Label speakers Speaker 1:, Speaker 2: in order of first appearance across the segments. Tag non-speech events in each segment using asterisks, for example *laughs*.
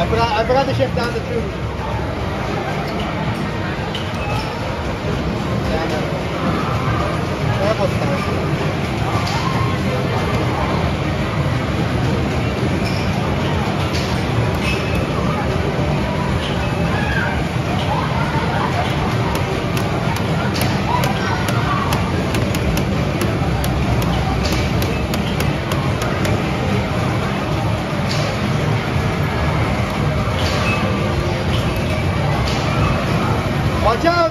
Speaker 1: I forgot, I forgot to shift down the two. Watch out!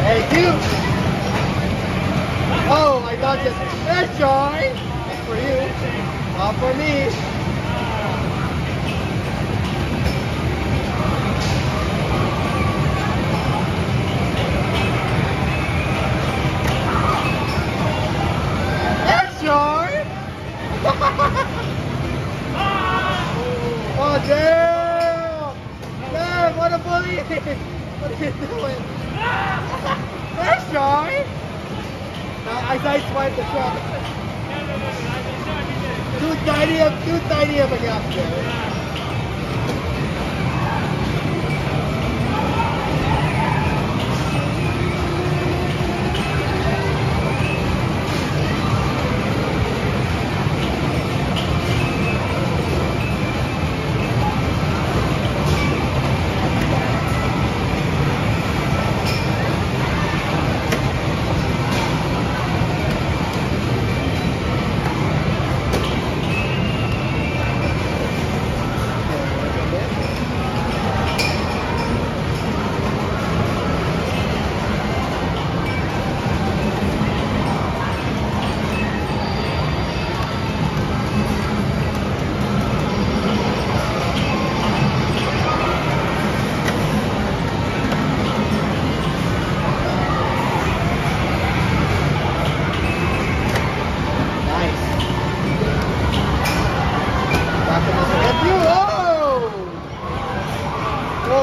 Speaker 1: Hey, you! Oh, I got you. There's Joy! For you. Not for me. There's Joy! *laughs* Damn! Damn, what a bully! *laughs* What are you doing? There's Joy! Uh, I sideswiped the truck. Too tiny of, too tiny of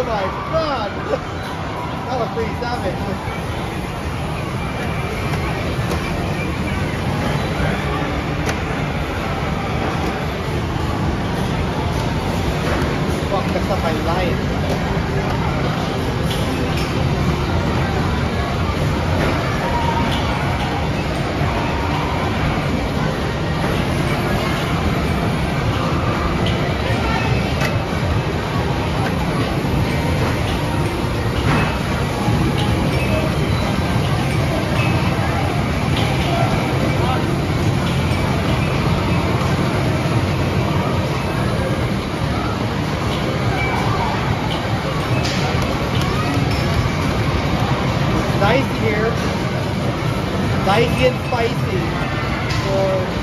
Speaker 1: My god! *laughs* That was pretty savage. Fuck, that's not my life. Nice here. Dicey and spicy. For